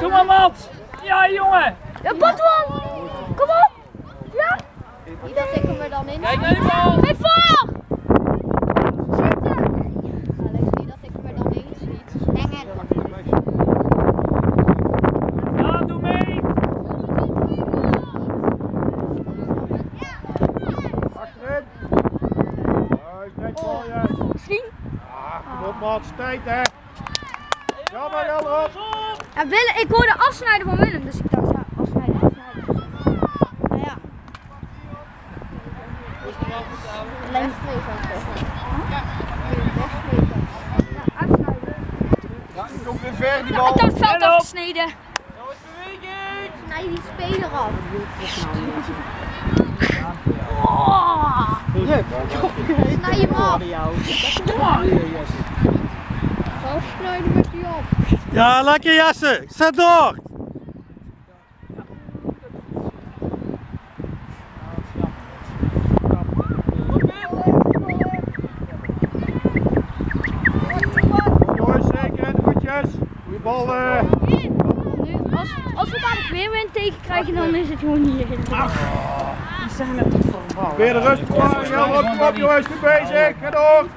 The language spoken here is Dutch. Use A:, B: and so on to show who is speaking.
A: Doe maar, Mats. Ja, jongen.
B: Ja, Patwan! Kom op! Ja!
C: Niet dat ik hem er dan in
A: Kijk naar die bal.
B: Hey, voor!
C: Er.
B: Misschien?
D: Ah, kom op Mats, tijd hè. Jammer, Elrop.
B: Ja, Willem, ik hoorde afsnijden van Willem, dus ik dacht, ja, afsnijden, afsnijden. Nou ja. Ja, afsnijden.
D: Ja, die komt weer ver die
B: Ja,
D: bal.
B: ik had het afgesneden.
C: Snij die speler af.
B: Oh.
C: Snij hem af. Snijden met die op.
E: Ja, lekker Jesse. Zet door.
D: Jongens, zeker en de voetjes. Goeie bal. eh.
B: Nu, als, als we dadelijk weer wind tegen krijgen, dan is het gewoon hier.
D: Weer de rust. Elrop, kom op jongens, goed bezig. Ga door.